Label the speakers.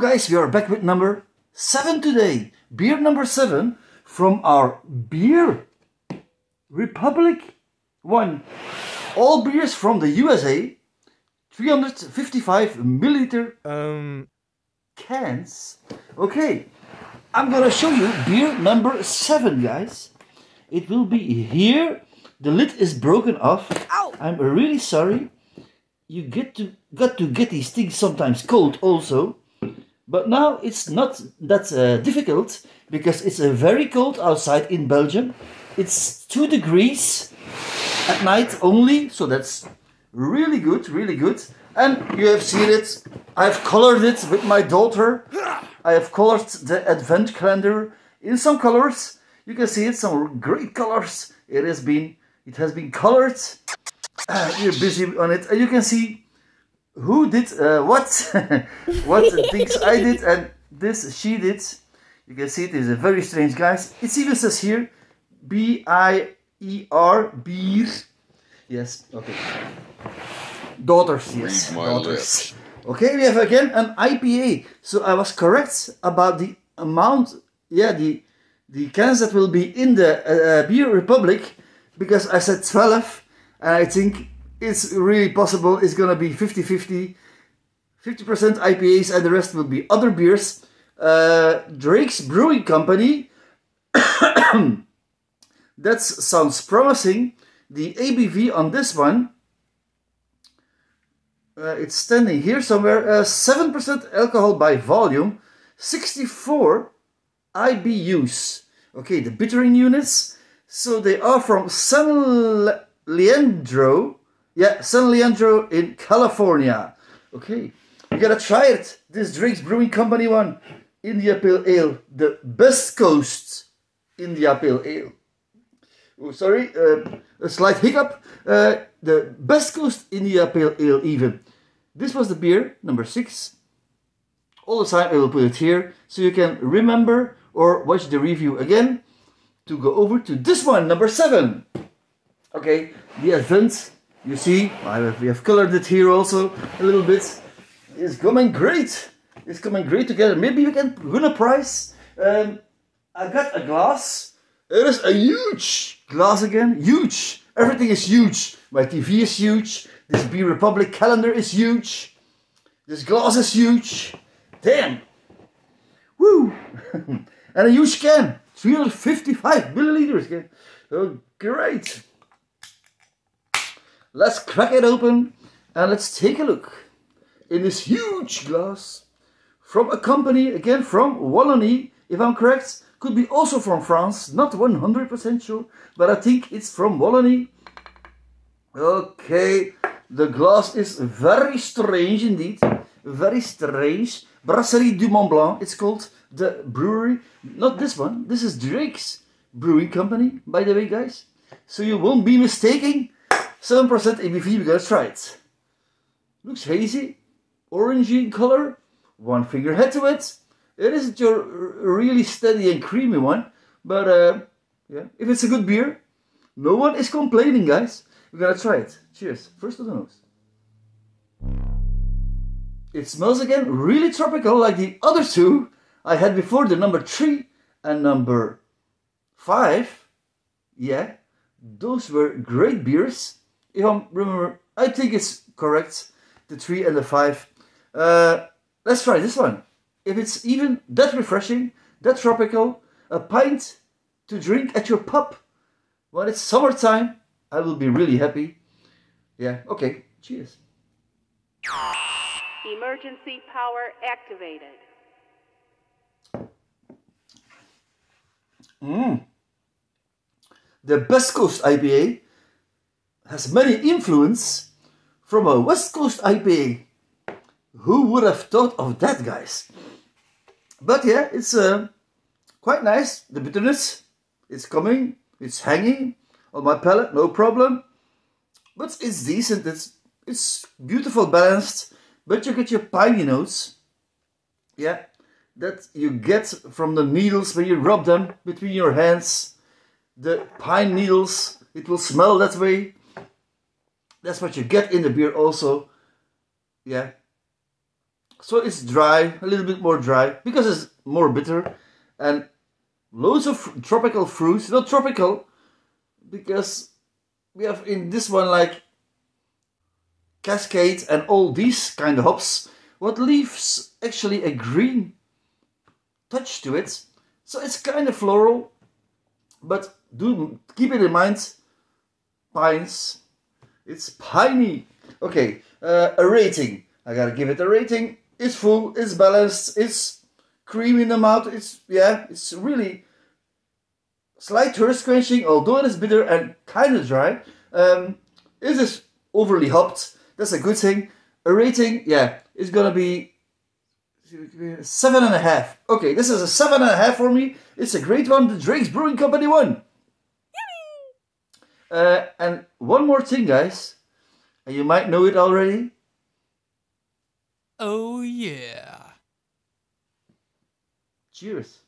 Speaker 1: Yo guys, we are back with number 7 today. Beer number 7 from our Beer Republic 1. All beers from the USA. 355 milliliter
Speaker 2: Um,
Speaker 1: cans. Okay, I'm gonna show you beer number 7 guys. It will be here. The lid is broken off. I'm really sorry. You get to got to get these things sometimes cold also. But now it's not that uh, difficult because it's uh, very cold outside in Belgium. It's 2 degrees at night only, so that's really good, really good. And you have seen it. I've colored it with my daughter. I have colored the advent calendar in some colors. You can see it, some great colors. It has been, it has been colored. Uh, we're busy on it, and you can see who did uh, what, what things I did, and this she did. You can see it is a very strange, guys. It even says here, B I E R beer. Yes, okay. Daughters, yes,
Speaker 3: Read
Speaker 1: daughters.
Speaker 3: lips.
Speaker 1: Okay, we have again an IPA. So I was correct about the amount. Yeah, the the cans that will be in the uh, uh, Beer Republic because I said 12 and I think it's really possible it's gonna be 50-50 50% IPAs and the rest will be other beers uh, Drake's Brewing Company that sounds promising the ABV on this one uh, it's standing here somewhere uh, 7% alcohol by volume 64 IBUs. Okay, the bittering units. So they are from San Le- Leandro. Yeah, San Leandro in California. Okay, you gotta try it. This Drake's Brewing Company one. India Pale Ale. The best coast India Pale Ale. Oh, sorry, uh, a slight hiccup. Uh, the best coast India Pale Ale even. This was the beer, number six. All the time I will put it here so you can remember or watch the review again to go over to this one, number seven. Okay, the Advent, you see, have, we have colored it here also a little bit. It's coming great. It's coming great together. Maybe we can win a prize. Um, I got a glass. It is a huge glass again. Huge. Everything is huge. My TV is huge. This Beer Republic calendar is huge. This glass is huge. Damn. Woo. and a huge can. 355 milliliters. Oh, great. Let's crack it open and let's take a look. In this huge glass from a company, again from Wallonie, if I'm correct, could be also from France, not 100% sure, but I think it's from Wallonie. Okay, the glass is very strange indeed, very strange. Brasserie du Mont Blanc, it's called the brewery. Not this one, this is Drake's Brewing Company, by the way, guys. So you won't be mistaking. 7% ABV, try it. Looks hazy, orangey in color, one finger head to it. It isn't your really steady and creamy one, but uh, yeah, if it's a good beer, no one is complaining, guys. We're gonna try it. Cheers. First to the nose. It smells again really tropical, like the other two I had before, the number three and number five. Yeah, those were great beers. If I remember, I think it's correct. The three and the five. Uh, let's try this one. If it's even that refreshing, that tropical, a pint to drink at your pub when it's summertime, I will be really happy. Yeah, okay, cheers.
Speaker 4: Emergency power activated. Mmm.
Speaker 1: The Best Coast IPA has many influence from a West Coast IPA. Who would have thought of that, guys? But yeah, it's uh, quite nice. The bitterness, it's coming, it's hanging on my palate, no problem. But it's decent. It's it's beautiful, balanced. But you get your piney notes. Yeah, that you get from the needles when you rub them between your hands. The pine needles. It will smell that way. That's what you get in the beer also. Yeah. so it's dry, a little bit more dry because it's more bitter, and loads of tropical fruits. Not tropical, because we have in this one like Cascade and all these kind of hops. What leaves actually a green touch to it, so it's kind of floral. But do keep it in mind, pines. It's piney. Okay, uh, a rating. I gotta give it a rating. It's full. It's balanced. It's creamy in the mouth. It's yeah. It's really slight thirst quenching, although it is bitter and kind of dry. Um, it is overly hopped. That's a good thing. A rating, yeah, it's gonna be seven and a half. Okay, this is a seven and a half for me. It's a great one. The Drake's Brewing Company won. Uh, and one more thing, guys, and you might know it already.
Speaker 2: Oh yeah.
Speaker 1: Cheers.